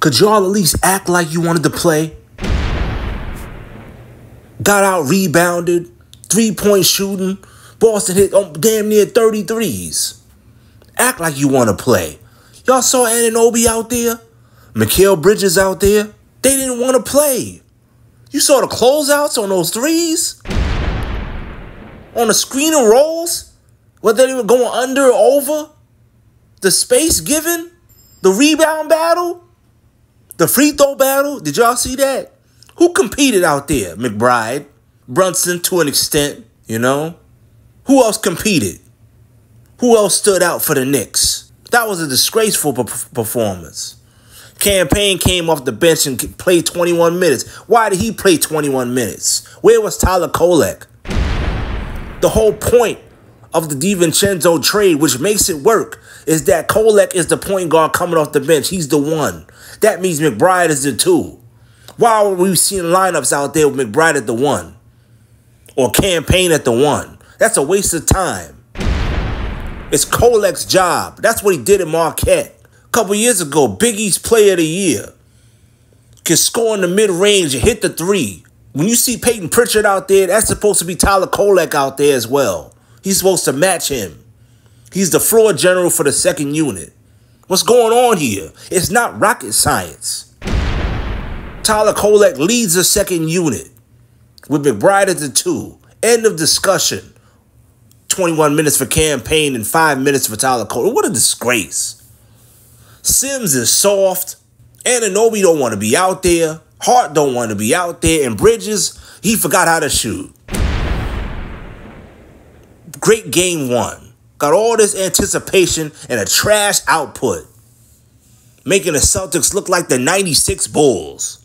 Could y'all at least act like you wanted to play? Got out rebounded, three point shooting. Boston hit um, damn near 33s. Act like you want to play. Y'all saw Anunoby out there? Mikal Bridges out there? They didn't want to play. You saw the closeouts on those threes? On the screen and rolls? Whether they were going under or over? The space given? The rebound battle? The free throw battle? Did y'all see that? Who competed out there? McBride, Brunson to an extent, you know? Who else competed? Who else stood out for the Knicks? That was a disgraceful performance. Cam Payne came off the bench and played 21 minutes. Why did he play 21 minutes? Where was Tyler Kolek? The whole point of the DiVincenzo trade, which makes it work, is that Kolek is the point guard coming off the bench. He's the one. That means McBride is the two. Why are we seeing lineups out there with McBride at the one? Or Cam Payne at the one? That's a waste of time. It's Kolek's job. That's what he did in Marquette. A couple years ago, Big East player of the year. Can score in the mid-range and hit the three. When you see Payton Pritchard out there, that's supposed to be Tyler Kolek out there as well. He's supposed to match him. He's the floor general for the second unit. What's going on here? It's not rocket science. Tyler Kolek leads the second unit with McBride at the two. End of discussion. 21 minutes for Cam Payne and 5 minutes for Tyler Kolek. What a disgrace. Sims is soft. Anunoby don't want to be out there. Hart don't want to be out there. And Bridges, he forgot how to shoot. Great game one. Got all this anticipation and a trash output. Making the Celtics look like the 96 Bulls.